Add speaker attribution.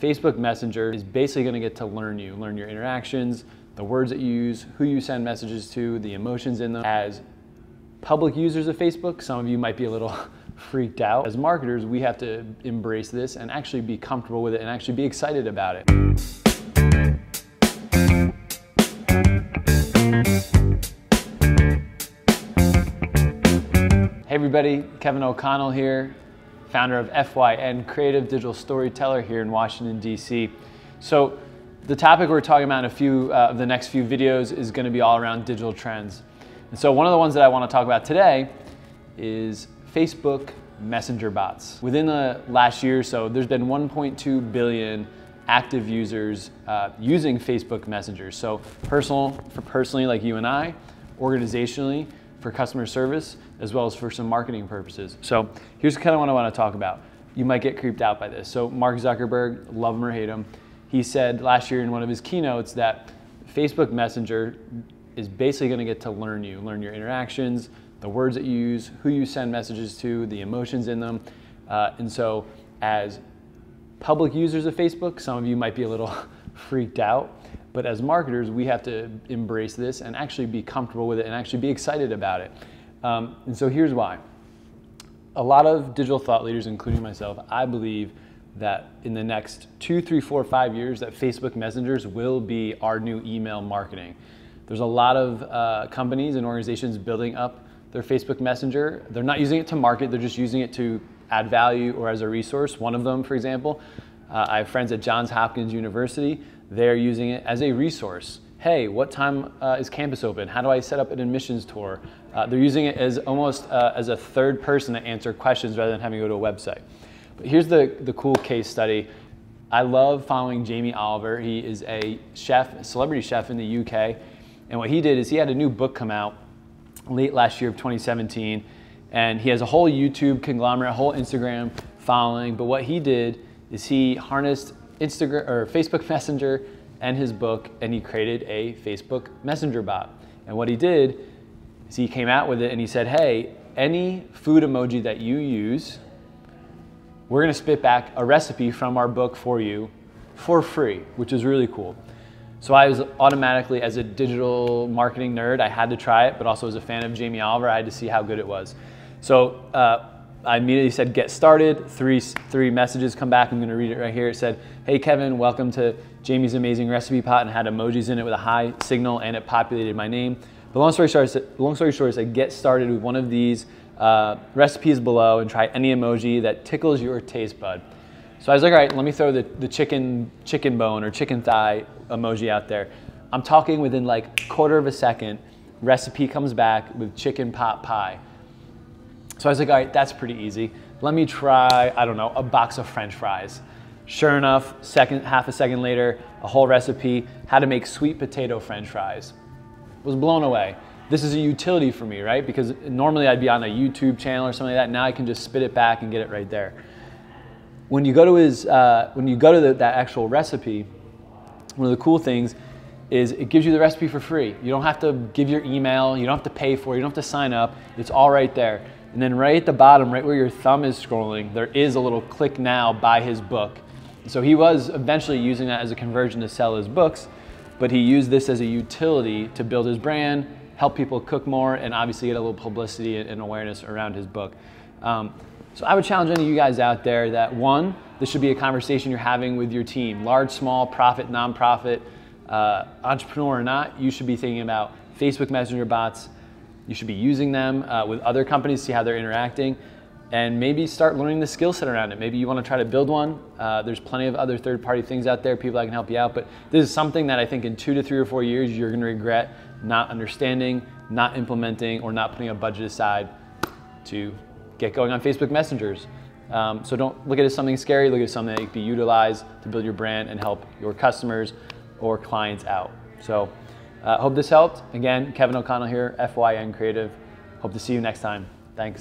Speaker 1: Facebook Messenger is basically going to get to learn you, learn your interactions, the words that you use, who you send messages to, the emotions in them. As public users of Facebook, some of you might be a little freaked out. As marketers, we have to embrace this and actually be comfortable with it and actually be excited about it. Hey everybody, Kevin O'Connell here founder of FYN Creative Digital Storyteller here in Washington, D.C. So the topic we're talking about in a few uh, of the next few videos is going to be all around digital trends. And so one of the ones that I want to talk about today is Facebook Messenger bots. Within the last year or so, there's been 1.2 billion active users uh, using Facebook Messenger. So personal, for personally like you and I, organizationally, for customer service as well as for some marketing purposes. So here's kind of what I want to talk about. You might get creeped out by this. So Mark Zuckerberg, love him or hate him, he said last year in one of his keynotes that Facebook Messenger is basically going to get to learn you, learn your interactions, the words that you use, who you send messages to, the emotions in them. Uh, and so as public users of Facebook, some of you might be a little freaked out. But as marketers, we have to embrace this and actually be comfortable with it and actually be excited about it. Um, and so here's why. A lot of digital thought leaders, including myself, I believe that in the next two, three, four, five years, that Facebook Messengers will be our new email marketing. There's a lot of uh, companies and organizations building up their Facebook Messenger. They're not using it to market, they're just using it to add value or as a resource. One of them, for example, uh, I have friends at Johns Hopkins University they're using it as a resource. Hey, what time uh, is campus open? How do I set up an admissions tour? Uh, they're using it as almost uh, as a third person to answer questions rather than having to go to a website. But here's the, the cool case study. I love following Jamie Oliver. He is a chef, celebrity chef in the UK. And what he did is he had a new book come out late last year of 2017. And he has a whole YouTube conglomerate, a whole Instagram following. But what he did is he harnessed Instagram or Facebook Messenger and his book, and he created a Facebook Messenger bot. And what he did is he came out with it and he said, "Hey, any food emoji that you use, we're to spit back a recipe from our book for you for free," which is really cool. So I was automatically, as a digital marketing nerd, I had to try it, but also as a fan of Jamie Oliver, I had to see how good it was. So uh, I immediately said get started. Three, three messages come back. I'm going to read it right here. It said, Hey Kevin, welcome to Jamie's Amazing Recipe Bot and had emojis in it with a high signal and it populated my name. But long story short, long story short, I said get started with one of these uh, recipes below and try any emoji that tickles your taste bud. So I was like, all right, let me throw the, the chicken, chicken bone or chicken thigh emoji out there. I'm talking within like quarter of a second, recipe comes back with chicken pot pie. So I was like, all right, that's pretty easy. Let me try, I don't know, a box of french fries. Sure enough, second, half a second later, a whole recipe, how to make sweet potato french fries. Was blown away. This is a utility for me, right? Because normally I'd be on a YouTube channel or something like that. Now I can just spit it back and get it right there. When you go to his, uh, when you go to the, that actual recipe, one of the cool things is it gives you the recipe for free. You don't have to give your email, you don't have to pay for it, you don't have to sign up. It's all right there. And then right at the bottom, right where your thumb is scrolling, there is a little click now buy his book. So he was eventually using that as a conversion to sell his books, but he used this as a utility to build his brand, help people cook more, and obviously get a little publicity and awareness around his book. Um, so I would challenge any of you guys out there that one, this should be a conversation you're having with your team, large, small, profit, nonprofit, uh, entrepreneur or not, you should be thinking about Facebook Messenger bots, you should be using them uh, with other companies, see how they're interacting, and maybe start learning the skill set around it. Maybe you want to try to build one. Uh, there's plenty of other third party things out there, people that can help you out. But this is something that I think in two to three or four years, you're going to regret not understanding, not implementing, or not putting a budget aside to get going on Facebook Messengers. Um, so don't look at it as something scary, look at it as something that can be utilized to build your brand and help your customers or clients out. So uh, hope this helped. Again, Kevin O'Connell here, FYN Creative. Hope to see you next time. Thanks.